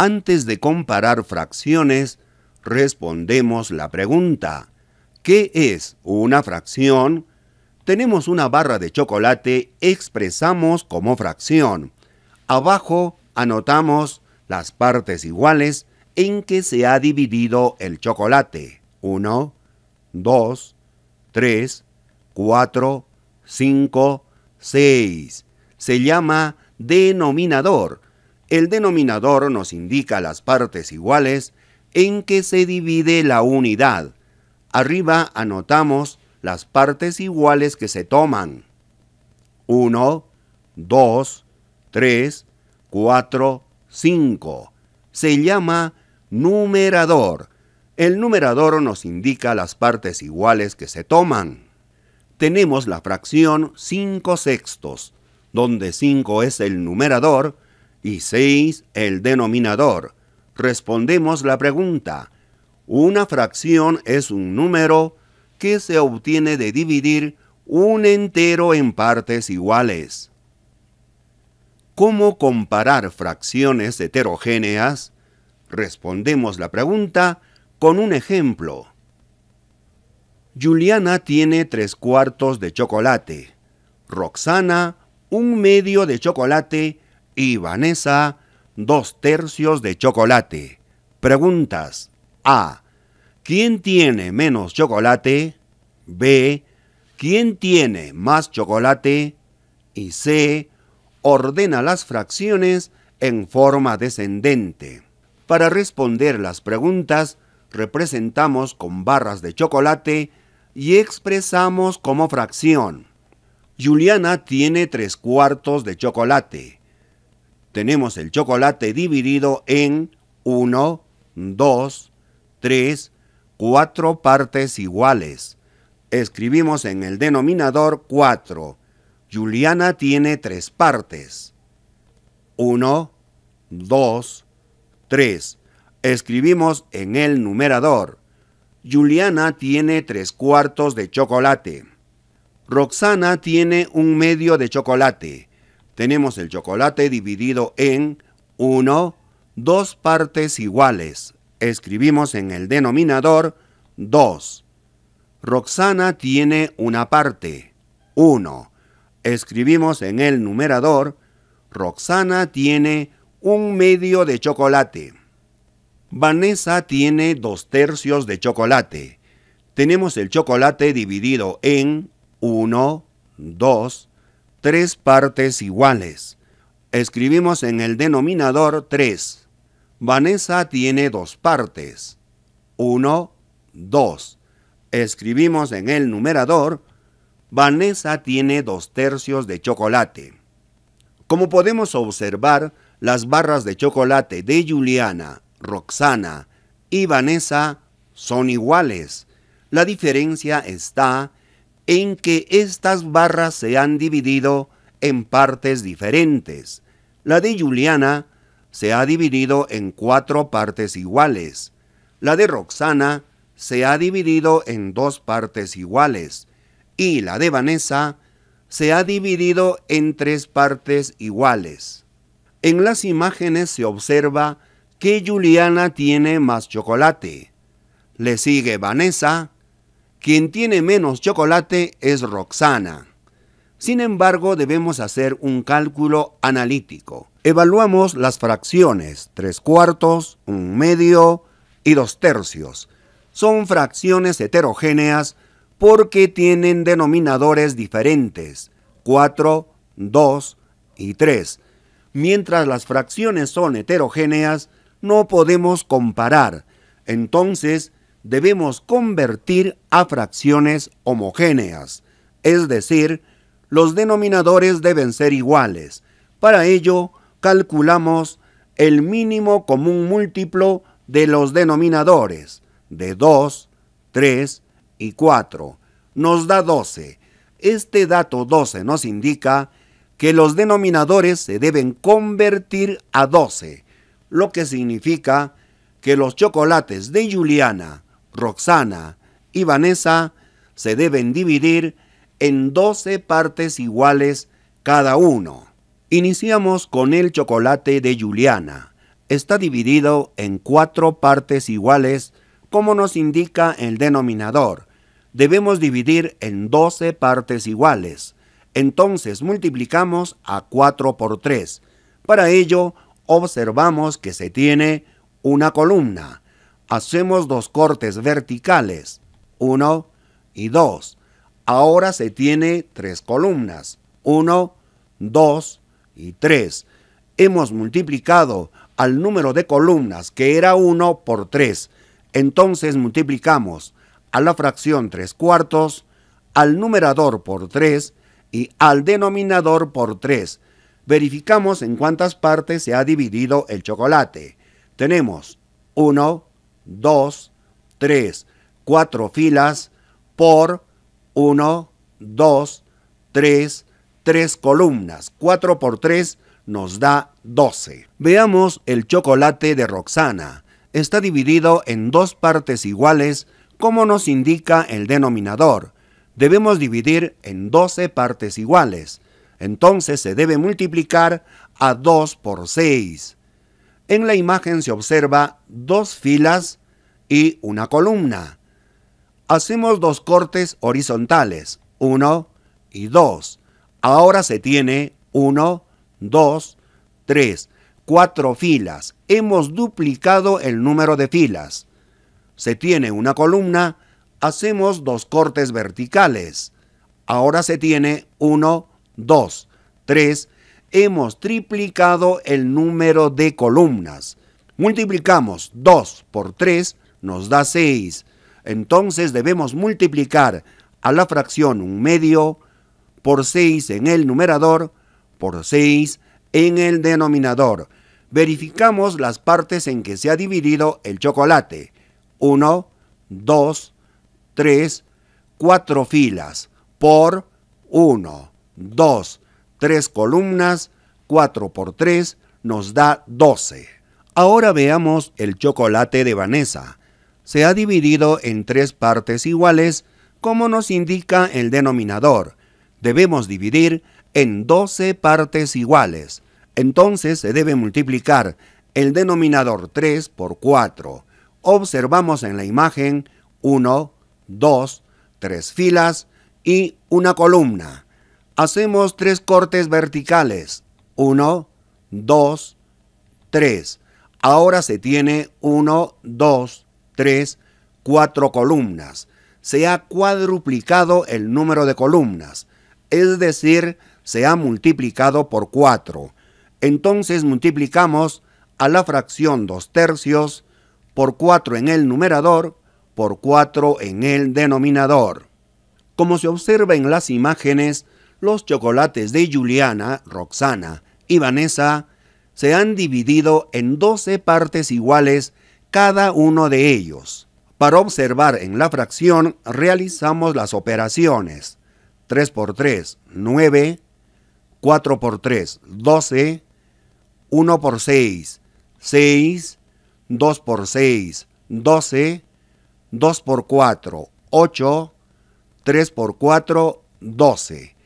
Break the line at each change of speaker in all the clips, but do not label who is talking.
Antes de comparar fracciones, respondemos la pregunta, ¿qué es una fracción? Tenemos una barra de chocolate, expresamos como fracción. Abajo anotamos las partes iguales en que se ha dividido el chocolate. 1, 2, 3, 4, 5, 6. Se llama denominador. El denominador nos indica las partes iguales en que se divide la unidad. Arriba anotamos las partes iguales que se toman. 1, 2, 3, 4, 5. Se llama numerador. El numerador nos indica las partes iguales que se toman. Tenemos la fracción 5 sextos, donde 5 es el numerador y 6 el denominador. Respondemos la pregunta. Una fracción es un número que se obtiene de dividir un entero en partes iguales. ¿Cómo comparar fracciones heterogéneas? Respondemos la pregunta con un ejemplo. Juliana tiene tres cuartos de chocolate, Roxana un medio de chocolate y Vanessa dos tercios de chocolate. Preguntas. A. ¿Quién tiene menos chocolate? B. ¿Quién tiene más chocolate? Y C. Ordena las fracciones en forma descendente. Para responder las preguntas, representamos con barras de chocolate y expresamos como fracción. Juliana tiene tres cuartos de chocolate. Tenemos el chocolate dividido en 1, 2, 3, 4 partes iguales. Escribimos en el denominador 4. Juliana tiene tres partes. 1, 2, 3. Escribimos en el numerador. Juliana tiene tres cuartos de chocolate. Roxana tiene un medio de chocolate. Tenemos el chocolate dividido en 1, dos partes iguales. Escribimos en el denominador 2. Roxana tiene una parte. 1. Escribimos en el numerador Roxana tiene un medio de chocolate. Vanessa tiene dos tercios de chocolate. Tenemos el chocolate dividido en 1, 2, tres partes iguales. Escribimos en el denominador 3. Vanessa tiene dos partes. 1, 2. Escribimos en el numerador. Vanessa tiene dos tercios de chocolate. Como podemos observar, las barras de chocolate de Juliana, Roxana y Vanessa son iguales. La diferencia está en que estas barras se han dividido en partes diferentes. La de Juliana se ha dividido en cuatro partes iguales. La de Roxana se ha dividido en dos partes iguales. Y la de Vanessa se ha dividido en tres partes iguales. En las imágenes se observa que Juliana tiene más chocolate. Le sigue Vanessa. Quien tiene menos chocolate es Roxana. Sin embargo, debemos hacer un cálculo analítico. Evaluamos las fracciones, tres cuartos, un medio y dos tercios. Son fracciones heterogéneas porque tienen denominadores diferentes, 4, 2 y 3 Mientras las fracciones son heterogéneas, no podemos comparar. Entonces, debemos convertir a fracciones homogéneas, es decir, los denominadores deben ser iguales. Para ello, calculamos el mínimo común múltiplo de los denominadores, de 2, 3 y 4. Nos da 12. Este dato 12 nos indica que los denominadores se deben convertir a 12, lo que significa que los chocolates de Juliana, Roxana y Vanessa se deben dividir en 12 partes iguales cada uno. Iniciamos con el chocolate de Juliana. está dividido en cuatro partes iguales, como nos indica el denominador. Debemos dividir en 12 partes iguales. Entonces multiplicamos a 4 por 3. Para ello, observamos que se tiene una columna. Hacemos dos cortes verticales, 1 y 2. Ahora se tiene tres columnas, 1, 2 y 3. Hemos multiplicado al número de columnas, que era 1 por 3. Entonces multiplicamos a la fracción 3 cuartos, al numerador por 3 y al denominador por 3. Verificamos en cuántas partes se ha dividido el chocolate. Tenemos 1, 2, 3, 4 filas por 1, 2, 3, 3 columnas. 4 por 3 nos da 12. Veamos el chocolate de Roxana. Está dividido en dos partes iguales como nos indica el denominador. Debemos dividir en 12 partes iguales. Entonces se debe multiplicar a 2 por 6. En la imagen se observa dos filas y una columna. Hacemos dos cortes horizontales, 1 y 2. Ahora se tiene 1, 2, 3, 4 filas. Hemos duplicado el número de filas. Se tiene una columna, hacemos dos cortes verticales. Ahora se tiene 1, 2, 3. Hemos triplicado el número de columnas. Multiplicamos 2 por 3, nos da 6. Entonces debemos multiplicar a la fracción un medio por 6 en el numerador, por 6 en el denominador. Verificamos las partes en que se ha dividido el chocolate. 1, 2, 3, 4 filas por 1, 2, 3 columnas, 4 por 3 nos da 12. Ahora veamos el chocolate de Vanessa. Se ha dividido en tres partes iguales, como nos indica el denominador. Debemos dividir en 12 partes iguales. Entonces se debe multiplicar el denominador 3 por 4. Observamos en la imagen 1, 2, 3 filas y una columna. Hacemos tres cortes verticales. 1, 2, 3. Ahora se tiene 1, 2, 3, 4 columnas. Se ha cuadruplicado el número de columnas, es decir, se ha multiplicado por 4 entonces multiplicamos a la fracción 2 tercios por 4 en el numerador por 4 en el denominador. Como se observa en las imágenes, los chocolates de Juliana, Roxana y Vanessa se han dividido en 12 partes iguales cada uno de ellos. Para observar en la fracción realizamos las operaciones. 3 por 3, 9, 4 por 3, 12, 1 por 6, 6, 2 por 6, 12, 2 por 4, 8, 3 por 4, 12.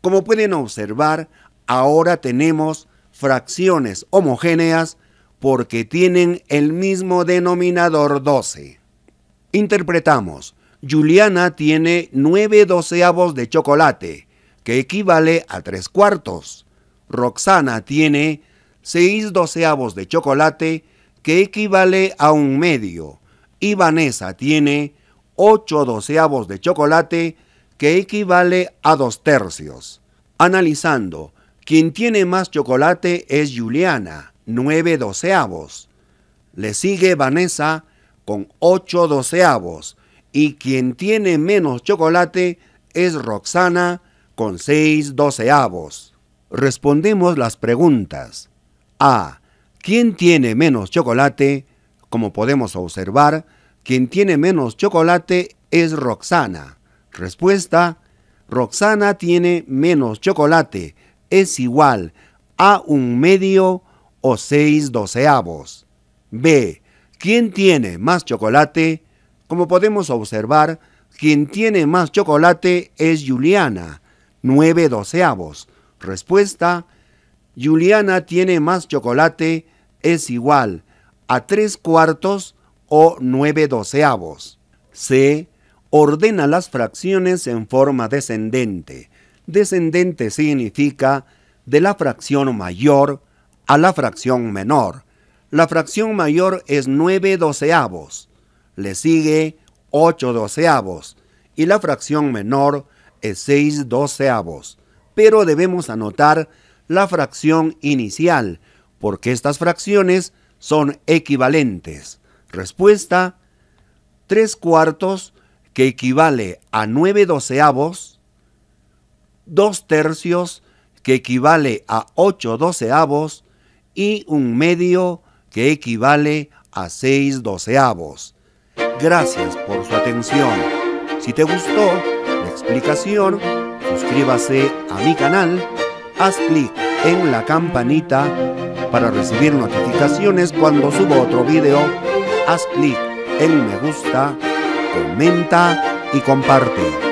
Como pueden observar, ahora tenemos fracciones homogéneas porque tienen el mismo denominador 12. Interpretamos. Juliana tiene 9 doceavos de chocolate, que equivale a 3 cuartos. Roxana tiene 6 doceavos de chocolate, que equivale a un medio, y Vanessa tiene 8 doceavos de chocolate, que equivale a dos tercios. Analizando, quien tiene más chocolate es Juliana, 9 doceavos. Le sigue Vanessa con 8 doceavos, y quien tiene menos chocolate es Roxana con 6 doceavos. Respondemos las preguntas. A. ¿Quién tiene menos chocolate? Como podemos observar, quien tiene menos chocolate es Roxana. Respuesta. Roxana tiene menos chocolate. Es igual a un medio o seis doceavos. B. ¿Quién tiene más chocolate? Como podemos observar, quien tiene más chocolate es Juliana, nueve doceavos. Respuesta. Juliana tiene más chocolate, es igual a 3 cuartos o 9 doceavos. C. Ordena las fracciones en forma descendente. Descendente significa de la fracción mayor a la fracción menor. La fracción mayor es 9 doceavos. Le sigue 8 doceavos. Y la fracción menor es 6 doceavos. Pero debemos anotar la fracción inicial, porque estas fracciones son equivalentes. Respuesta, 3 cuartos, que equivale a 9 doceavos, 2 tercios, que equivale a 8 doceavos, y un medio, que equivale a 6 doceavos. Gracias por su atención. Si te gustó la explicación, suscríbase a mi canal, haz clic en la campanita para recibir notificaciones cuando subo otro video. Haz clic en me gusta, comenta y comparte.